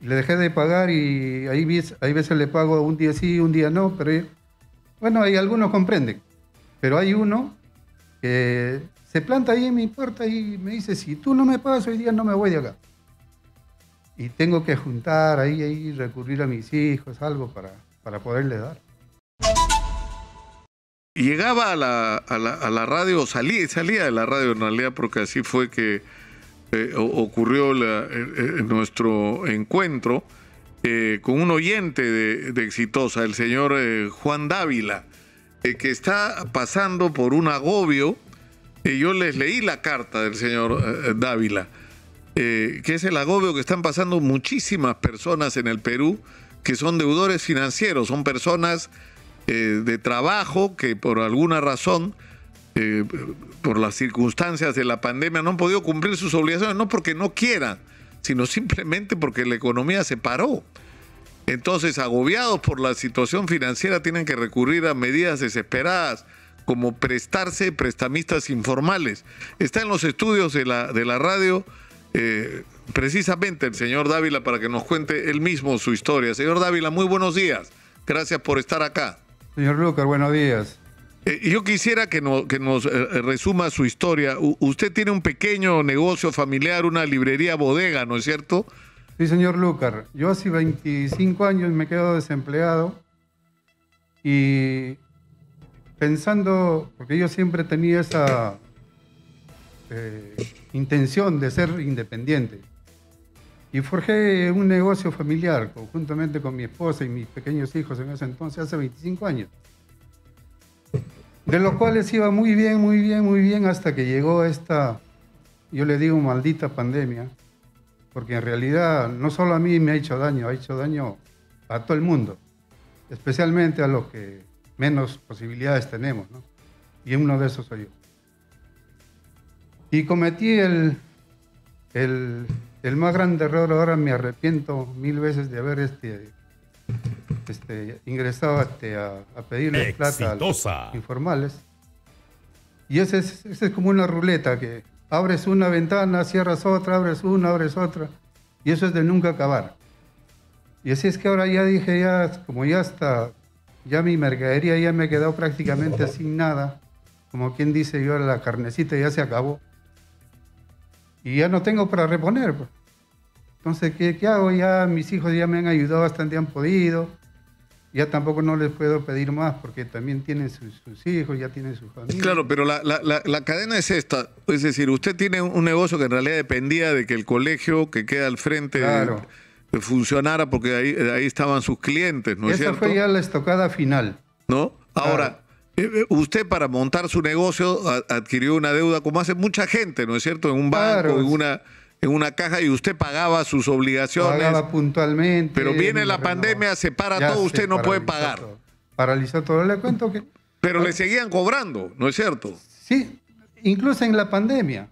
Le dejé de pagar y ahí ves- hay veces le pago un día sí, un día no, pero bueno, hay algunos comprenden. Pero hay uno que se planta ahí en mi puerta y me dice, si tú no me pagas hoy día no me voy de acá. Y tengo que juntar ahí, ahí recurrir a mis hijos, algo para, para poderle dar. Llegaba a la, a la, a la radio, salía, salía de la radio en realidad, porque así fue que eh, ocurrió eh, eh, nuestro encuentro con un oyente de, de Exitosa, el señor Juan Dávila, que está pasando por un agobio. Y yo les leí la carta del señor Dávila, que es el agobio que están pasando muchísimas personas en el Perú que son deudores financieros, son personas de trabajo que por alguna razón, eh, por las circunstancias de la pandemia, no han podido cumplir sus obligaciones, no porque no quieran, sino simplemente porque la economía se paró. Entonces, agobiados por la situación financiera, tienen que recurrir a medidas desesperadas, como prestarse prestamistas informales. Está en los estudios de la, de la radio eh, precisamente el señor Dávila para que nos cuente él mismo su historia. Señor Dávila, muy buenos días. Gracias por estar acá. Señor Lucas, buenos días. Eh, yo quisiera que, no- que nos eh, resuma su historia. U- usted tiene un pequeño negocio familiar, una librería bodega, ¿no es cierto? Sí, señor Lucar. Yo hace 25 años me quedo desempleado y pensando, porque yo siempre tenía esa eh, intención de ser independiente. Y forjé un negocio familiar conjuntamente con mi esposa y mis pequeños hijos en ese entonces, hace 25 años. De los cuales iba muy bien, muy bien, muy bien hasta que llegó esta, yo le digo, maldita pandemia porque en realidad no solo a mí me ha hecho daño, ha hecho daño a todo el mundo, especialmente a los que menos posibilidades tenemos. Y uno de esos soy yo. Y cometí el, el, el más grande error, ahora me arrepiento mil veces de haber este, este, ingresado este, a, a pedirle plata a los informales. Y ese es, ese es como una ruleta que abres una ventana, cierras otra, abres una, abres otra. Y eso es de nunca acabar. Y así es que ahora ya dije, ya, como ya está, ya mi mercadería ya me he quedado prácticamente sin nada. Como quien dice, yo la carnecita ya se acabó. Y ya no tengo para reponer. pues. Entonces, ¿qué, qué hago? Ya mis hijos ya me han ayudado bastante, han podido. Ya tampoco no les puedo pedir más porque también tienen sus, sus hijos, ya tienen su familia. Claro, pero la, la- la- la cadena es esta. Es decir, usted tiene un negocio que en realidad dependía de que el colegio que queda al frente Claro. funcionara porque ahí, ahí estaban sus clientes, ¿no es Esa cierto? fue ya la estocada final. ¿No? Ahora, eh, eh, usted para montar su negocio adquirió una deuda como hace mucha gente, ¿no es cierto? En un banco, Claro. en una en una caja y usted pagaba sus obligaciones. Pagaba puntualmente. Pero viene la pandemia, se para Ya todo, usted no puede pagar. todo. Paralizó todo. Le cuento que Pero le seguían cobrando, ¿no es cierto? sí, incluso en la pandemia.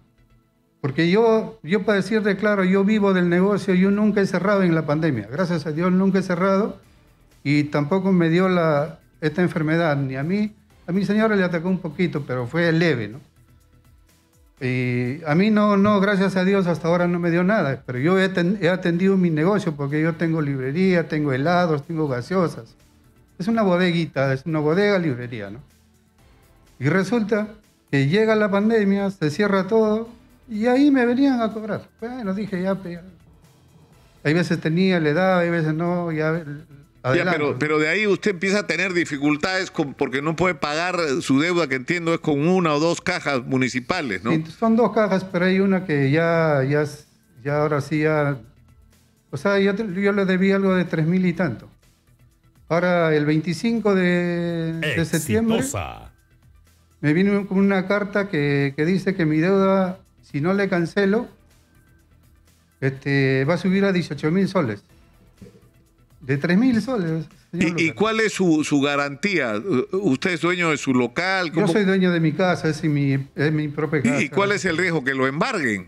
Porque yo, yo para decirte claro, yo vivo del negocio, yo nunca he cerrado en la pandemia. Gracias a Dios nunca he cerrado y tampoco me dio la, esta enfermedad, ni a mí. A mi señora le atacó un poquito, pero fue leve, ¿no? Y a mí no, no, gracias a Dios hasta ahora no me dio nada, pero yo he, ten- he atendido mi negocio porque yo tengo librería, tengo helados, tengo gaseosas. Es una bodeguita, es una bodega librería, ¿no? Y resulta que llega la pandemia, se cierra todo y ahí me venían a cobrar. Bueno, dije ya, ya. Hay veces tenía, le daba, hay veces no, ya. Ya, pero, pero de ahí usted empieza a tener dificultades con- porque no puede pagar su deuda, que entiendo es con una o dos cajas municipales, ¿no? Sí, son dos cajas, pero hay una que ya, ya, es- ya ahora sí ya. O sea, yo, le debí algo de tres mil y tanto. Ahora, el 25 de, de septiembre, me vino con una carta que, que dice que mi deuda, si no le cancelo, este, va a subir a 18 mil soles. De 3 mil soles. señor ¿Y, cuál es su, su garantía? ¿Usted es dueño de su local? Yo ¿Cómo- soy dueño de mi casa, es mi, es mi propia casa. ¿Y, cuál es el riesgo? Que lo embarguen.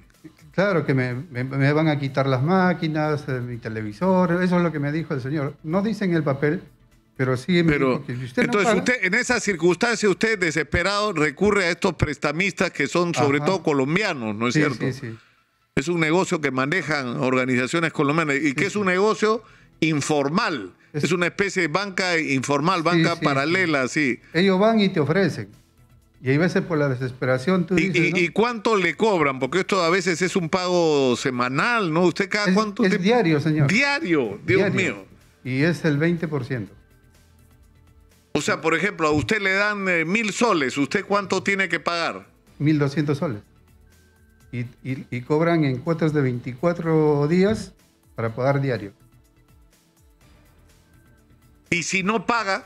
Claro que me, me- me van a quitar las máquinas, eh, mi televisor, eso es lo que me dijo el señor. No dice en el papel, pero sí me Pero dijo que si usted no entonces paga- usted en esa circunstancia usted desesperado recurre a estos prestamistas que son sobre Ajá. todo colombianos, ¿no es Sí, cierto? sí, sí. es un negocio que manejan organizaciones colombianas y que es un negocio informal. Es, una especie de banca informal, banca paralela, sí. Ellos van y te ofrecen. Y hay veces por la desesperación tú ¿Y, dices, y, cuánto le cobran? Porque esto a veces es un pago semanal, ¿no? ¿Usted cada es, cuánto? Es diario, señor. Diario, Dios mío. Y es el 20%. O sea, por ejemplo, a usted le dan eh, mil soles, ¿usted cuánto tiene que pagar? 1.200 soles. Y, y, y, cobran en cuotas de 24 días para pagar diario. ¿Y si no paga?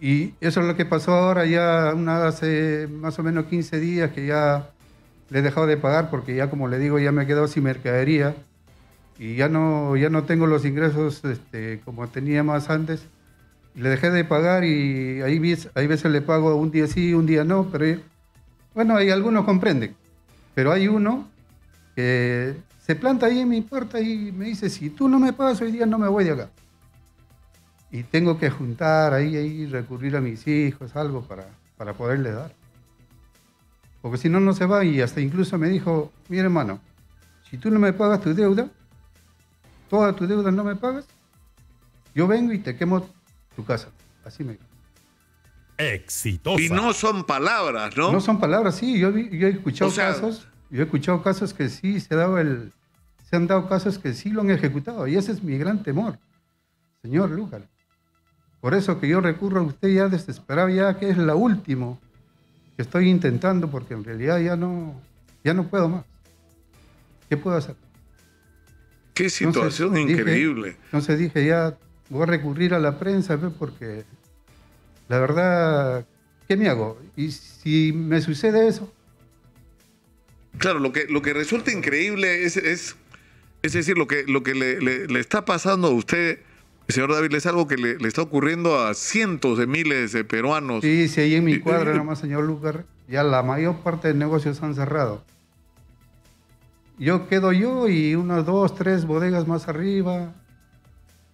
Y eso es lo que pasó ahora, ya una, hace más o menos 15 días que ya le he dejado de pagar porque ya, como le digo, ya me he quedado sin mercadería y ya no, ya no tengo los ingresos este, como tenía más antes. Le dejé de pagar y ahí, hay veces le pago un día sí, un día no, pero bueno, hay algunos comprenden, pero hay uno que se planta ahí en mi puerta y me dice, si tú no me pagas hoy día no me voy de acá y tengo que juntar ahí, ahí, recurrir a mis hijos, algo para, para poderle dar. Porque si no, no se va y hasta incluso me dijo, mira hermano, si tú no me pagas tu deuda, toda tu deuda no me pagas, yo vengo y te quemo tu casa. Así me dijo. Exitosa. Y no son palabras, ¿no? No son palabras, sí. Yo, yo he escuchado o sea, casos, yo he escuchado casos que sí se, ha dado el, se han dado casos que sí lo han ejecutado. Y ese es mi gran temor, señor Lucas. Por eso que yo recurro a usted ya desesperado, ya que es la última que estoy intentando, porque en realidad ya no, ya no puedo más. ¿Qué puedo hacer? Qué situación entonces, increíble. Dije, entonces dije, ya voy a recurrir a la prensa, porque la verdad, ¿qué me hago? Y si me sucede eso. Claro, lo que, lo que resulta increíble es, es, es decir, lo que, lo que le, le, le está pasando a usted Señor David, es algo que le, le, está ocurriendo a cientos de miles de peruanos. Sí, sí, ahí en mi cuadra nomás, señor Lucar, ya la mayor parte de negocios han cerrado. Yo quedo yo y unas dos, tres bodegas más arriba.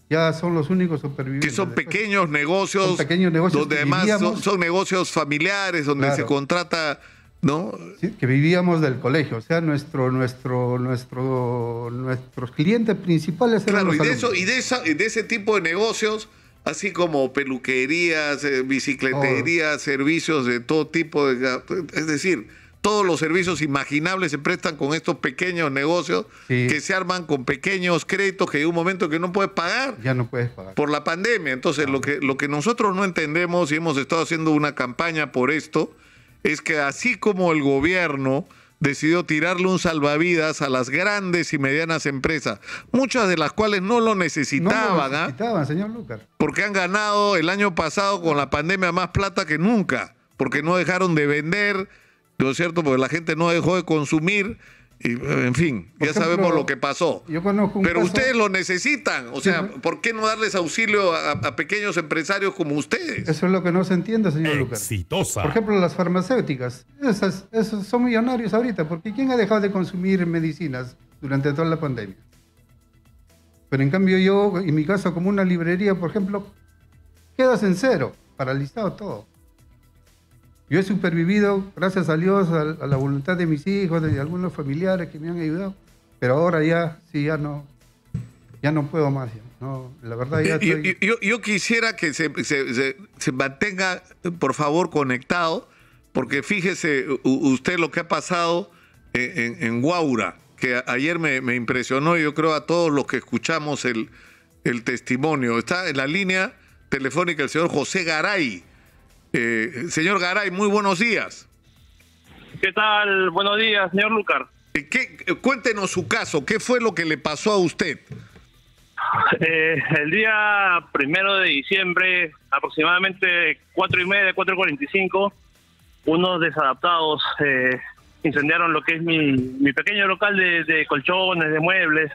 Ya son los únicos supervivientes. Que son pequeños negocios. Son pequeños negocios. Donde además son, son, negocios familiares, donde claro. se contrata ¿no? Sí, que vivíamos del colegio, o sea, nuestro, nuestro, nuestro, nuestros clientes principales eran claro, los y de eso, y de esa, de ese tipo de negocios, así como peluquerías, eh, bicicleterías, oh. servicios de todo tipo de, es decir, todos los servicios imaginables se prestan con estos pequeños negocios sí. que se arman con pequeños créditos que hay un momento que no puedes pagar. Ya no puedes pagar. Por la pandemia. Entonces, no. lo, que, lo que nosotros no entendemos y hemos estado haciendo una campaña por esto, es que así como el gobierno decidió tirarle un salvavidas a las grandes y medianas empresas, muchas de las cuales no lo necesitaban, no lo necesitaban ¿eh? señor Lucas. Porque han ganado el año pasado con la pandemia más plata que nunca, porque no dejaron de vender, ¿no es cierto? Porque la gente no dejó de consumir. Y, en fin, Por ya ejemplo, sabemos lo que pasó. Yo conozco un Pero caso... ustedes lo necesitan. O sea, Sí. ¿por qué no darles auxilio a, a pequeños empresarios como ustedes? Eso es lo que no se entiende, señor Lucas. Exitosa. Por ejemplo, las farmacéuticas, esas, esos son millonarios ahorita, porque ¿quién ha dejado de consumir medicinas durante toda la pandemia? Pero en cambio yo, en mi caso, como una librería, por ejemplo, quedas en cero, paralizado todo. Yo he supervivido, gracias a Dios, a, a la voluntad de mis hijos, de algunos familiares que me han ayudado, pero ahora ya, sí, ya no, ya no puedo más. ya. No, la verdad ya Yo, estoy... yo- yo quisiera que se, se- se- se mantenga, por favor, conectado, porque fíjese usted lo que ha pasado en, en- en Guaura, que ayer me, me impresionó yo creo a todos los que escuchamos el, el testimonio. Está en la línea telefónica el señor José Garay. Eh, señor Garay, muy buenos días. ¿Qué tal? Buenos días, señor Lucar. Eh, ¿qué- eh, cuéntenos su caso, ¿qué fue lo que le pasó a usted? Eh, el día primero de diciembre, aproximadamente cuatro y media, cuatro cuarenta y cinco, unos desadaptados eh, incendiaron lo que es mi, mi pequeño local de, de colchones, de muebles,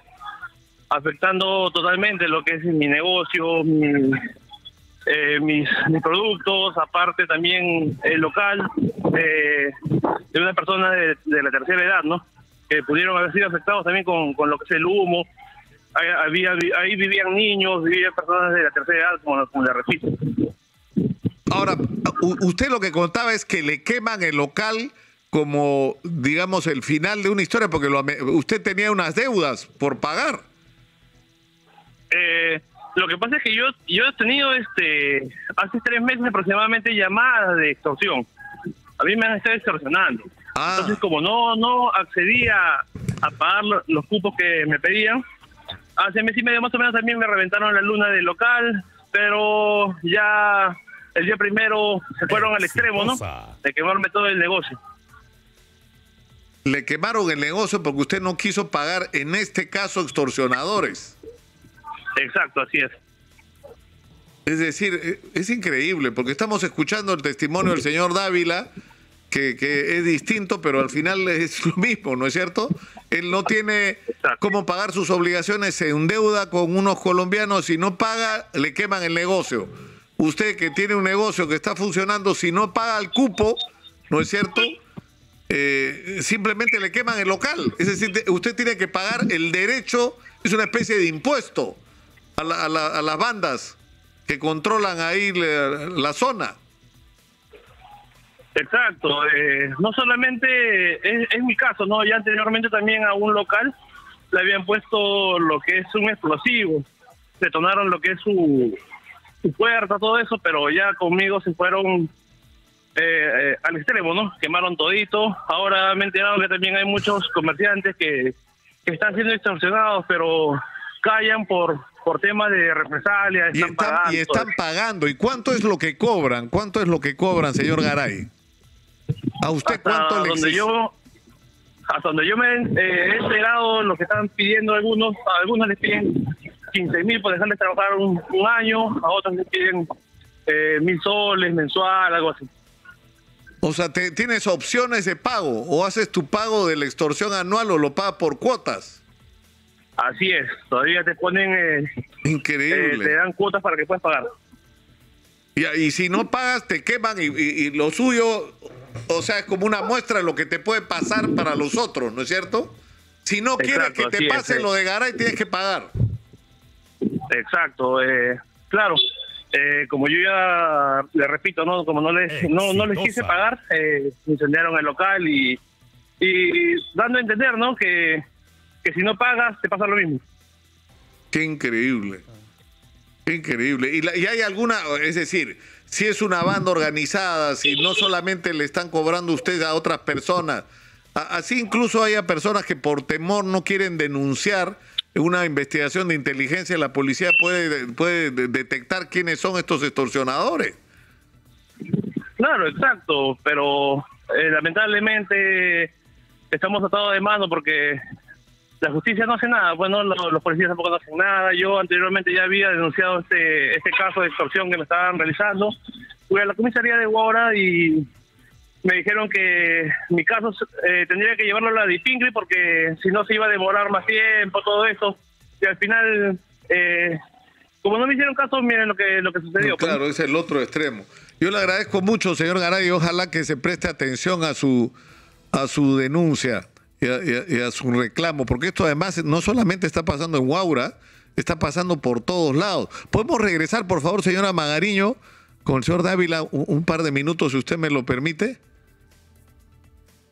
afectando totalmente lo que es mi negocio, mi- eh, mis, mis productos, aparte también el local eh, de una persona de, de la tercera edad, ¿no? Que pudieron haber sido afectados también con, con lo que es el humo. Ahí, había, ahí vivían niños, vivían personas de la tercera edad, como, como le repito. Ahora, usted lo que contaba es que le queman el local como, digamos, el final de una historia, porque lo usted tenía unas deudas por pagar. Eh, lo que pasa es que yo yo he tenido este hace tres meses aproximadamente llamadas de extorsión. A mí me han estado extorsionando. Ah. Entonces, como no no accedía a pagar lo- los cupos que me pedían, hace mes y medio más o menos también me reventaron la luna del local, pero ya el día primero se fueron al extremo, ¿no? De quemarme todo el negocio. Le quemaron el negocio porque usted no quiso pagar, en este caso, extorsionadores. Exacto, así es. Es decir, eh, es increíble, porque estamos escuchando el testimonio del señor Dávila, que, que es distinto, pero al final es lo mismo, ¿no es cierto? Él no tiene cómo pagar sus obligaciones, se endeuda con unos colombianos, si no paga, le queman el negocio. Usted que tiene un negocio que está funcionando, si no paga el cupo, ¿no es cierto? Eh, simplemente le queman el local. Es decir, te- usted tiene que pagar el derecho, es una especie de impuesto a, la- a la- a las bandas que controlan ahí la, zona. Exacto, eh, no solamente es, es mi caso, no, ya anteriormente también a un local le habían puesto lo que es un explosivo, detonaron lo que es su, su puerta, todo eso, pero ya conmigo se fueron eh, eh, al extremo, ¿no? Quemaron todito. Ahora me he enterado que también hay muchos comerciantes que, que están siendo extorsionados, pero callan por por temas de represalia, Y están, pagando. y están pagando. ¿Y cuánto es lo que cobran? ¿Cuánto es lo que cobran, señor Garay? ¿A usted hasta cuánto le donde yo hasta donde yo me eh, he enterado lo que están pidiendo algunos a algunos les piden 15 mil por dejarles trabajar un, un año a otros les piden eh, mil soles mensual algo así O sea, te- ¿tienes opciones de pago? ¿O haces tu pago de la extorsión anual o lo pagas por cuotas? Así es todavía te ponen eh, eh, Increíble. te dan cuotas para que puedas pagar Y, y si no pagas, te queman y, y- y lo suyo, o sea, es como una muestra de lo que te puede pasar para los otros, ¿no es cierto? Si no quieres Exacto, que te es, pase eh. lo de Garay, tienes que pagar. exacto eh, claro eh, como yo ya le repito no como no les no, no les quise pagar eh, incendiaron el local y y dando a entender no que que si no pagas te pasa lo mismo Qué increíble. Qué increíble. Y, la- y hay alguna, es decir, si es una banda organizada, si no solamente le están cobrando usted a otras personas, a- así incluso haya personas que por temor no quieren denunciar una investigación de inteligencia, la policía puede, puede de- detectar quiénes son estos extorsionadores. Claro, exacto, pero eh, lamentablemente estamos atados de mano porque la justicia no hace nada, bueno, lo- los policías tampoco no hacen nada. Yo anteriormente ya había denunciado este este caso de extorsión que me estaban realizando. Fui a la comisaría de Guaura y me dijeron que mi caso eh, tendría que llevarlo a la DIPINGRI porque si no se iba a demorar más tiempo, todo eso. Y al final, eh, como no me hicieron caso, miren lo que lo que sucedió. pues. Claro, es el otro extremo. Yo le agradezco mucho, señor Garay, y ojalá que se preste atención a su, a su denuncia y a, y a- y a su reclamo, porque esto además no solamente está pasando en Huaura, está pasando por todos lados. ¿Podemos regresar, por favor, señora Magariño, con el señor Dávila un, un par de minutos, si usted me lo permite?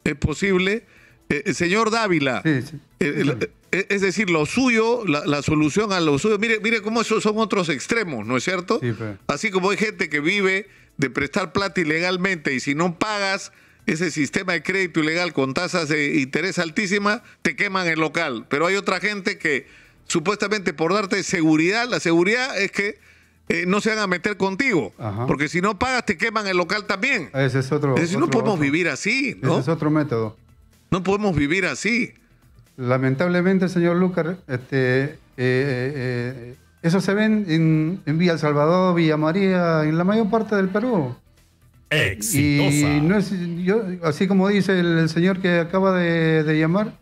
¿Es posible? Eh, eh, señor Dávila, Sí, sí. eh, eh, es decir, lo suyo, la, la solución a lo suyo, mire, mire cómo esos son otros extremos, ¿no es cierto? Sí. Así como hay gente que vive de prestar plata ilegalmente y si no pagas ese sistema de crédito ilegal con tasas de interés altísimas, te queman el local. Pero hay otra gente que supuestamente por darte seguridad, la seguridad es que eh, no se van a meter contigo, Ajá. porque si no pagas te queman el local también. Ese es otro. Es decir, no otro- podemos otro- vivir así, Ese ¿no? es otro método. No podemos vivir así. Lamentablemente, señor Lucas, este, eh, eh, eso se ve en, en Villa El Salvador, Villa María, en la mayor parte del Perú. Exitosa. Y no es, yo, así como dice el, el señor que acaba de, de llamar,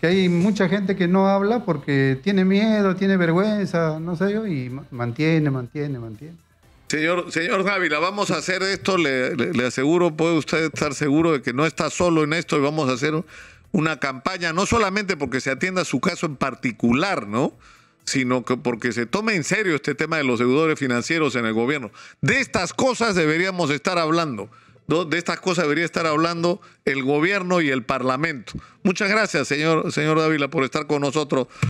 que hay mucha gente que no habla porque tiene miedo, tiene vergüenza, no sé yo, y ma- mantiene, mantiene, mantiene. Señor, señor Dávila, vamos a hacer esto, le, le- le aseguro, puede usted estar seguro de que no está solo en esto y vamos a hacer una campaña, no solamente porque se atienda su caso en particular, ¿no? sino que porque se tome en serio este tema de los deudores financieros en el gobierno. De estas cosas deberíamos estar hablando. De estas cosas debería estar hablando el gobierno y el parlamento. Muchas gracias, señor, señor Dávila, por estar con nosotros.